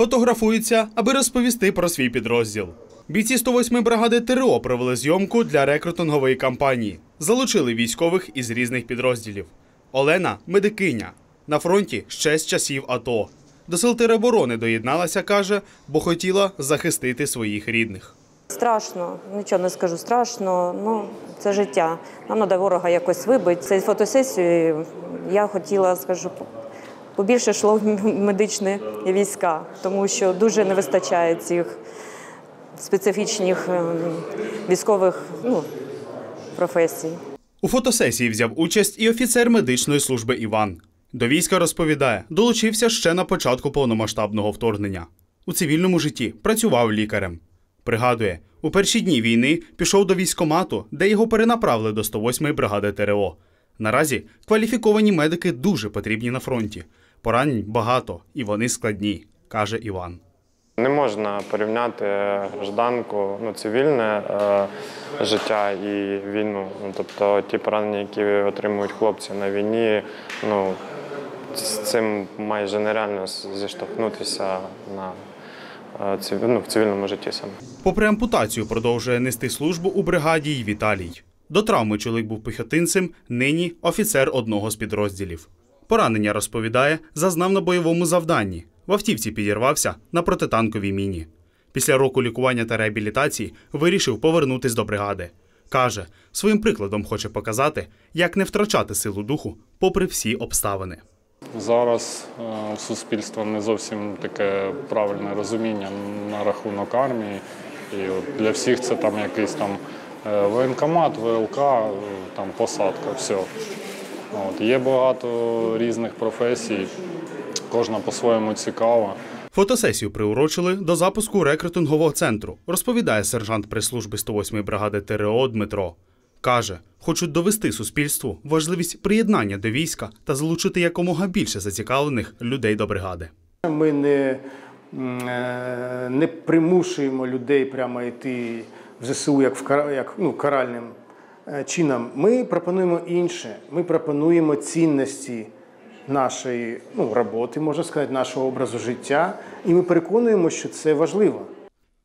Фотографуються, аби розповісти про свій підрозділ. Бійці 108 бригади ТРО провели зйомку для рекрутингової кампанії. Залучили військових із різних підрозділів. Олена медикиня. На фронті ще з часів АТО. До сил тероборони доєдналася, каже, бо хотіла захистити своїх рідних. Страшно, нічого не скажу. Страшно. Ну це життя. Нам треба ворога якось вибити. Цією фотосесією я хотіла, скажу, побільше йшло в медичні війська, тому що дуже не вистачає цих специфічних ем, військових ну, професій. У фотосесії взяв участь і офіцер медичної служби Іван. До війська розповідає, долучився ще на початку повномасштабного вторгнення. У цивільному житті працював лікарем. Пригадує, у перші дні війни пішов до військкомату, де його перенаправили до 108-ї бригади ТРО. Наразі кваліфіковані медики дуже потрібні на фронті. Поранень багато, і вони складні, каже Іван. Не можна порівняти гражданку, ну, цивільне е, життя і війну. Ну, тобто ті поранення, які отримують хлопці на війні, ну, з цим майже нереально зіштовхнутися на, е, ну, в цивільному житті саме. Попри ампутацію, продовжує нести службу у бригаді й Віталій. До травми чоловік був піхотинцем, нині офіцер одного з підрозділів. Поранення розповідає, зазнав на бойовому завданні. В автівці підірвався на протитанковій міні. Після року лікування та реабілітації вирішив повернутись до бригади. Каже, своїм прикладом хоче показати, як не втрачати силу духу попри всі обставини. Зараз е, у суспільства не зовсім таке правильне розуміння на рахунок армії. І от для всіх це там якийсь там е, воєнкомат, ВЛК, е, там посадка, все. От. Є багато різних професій, кожна по-своєму цікава. Фотосесію приурочили до запуску рекрутингового центру, розповідає сержант прес-служби 108-ї бригади ТРО Дмитро. Каже, хочуть довести суспільству важливість приєднання до війська та залучити якомога більше зацікавлених людей до бригади. Ми не, е, не примушуємо людей прямо йти в ЗСУ як, в, як ну, каральним чином. Ми пропонуємо інше. Ми пропонуємо цінності нашої ну, роботи, можна сказати, нашого образу життя. І ми переконуємо, що це важливо.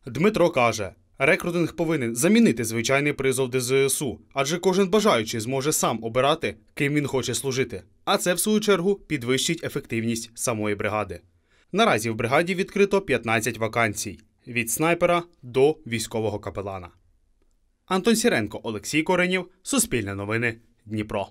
Дмитро каже, рекрутинг повинен замінити звичайний призов ДЗСУ, адже кожен бажаючий зможе сам обирати, ким він хоче служити. А це, в свою чергу, підвищить ефективність самої бригади. Наразі в бригаді відкрито 15 вакансій від снайпера до військового капелана. Антон Сіренко, Олексій Коренів, Суспільне новини, Дніпро.